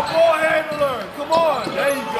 Ball handler. Come on. There you go.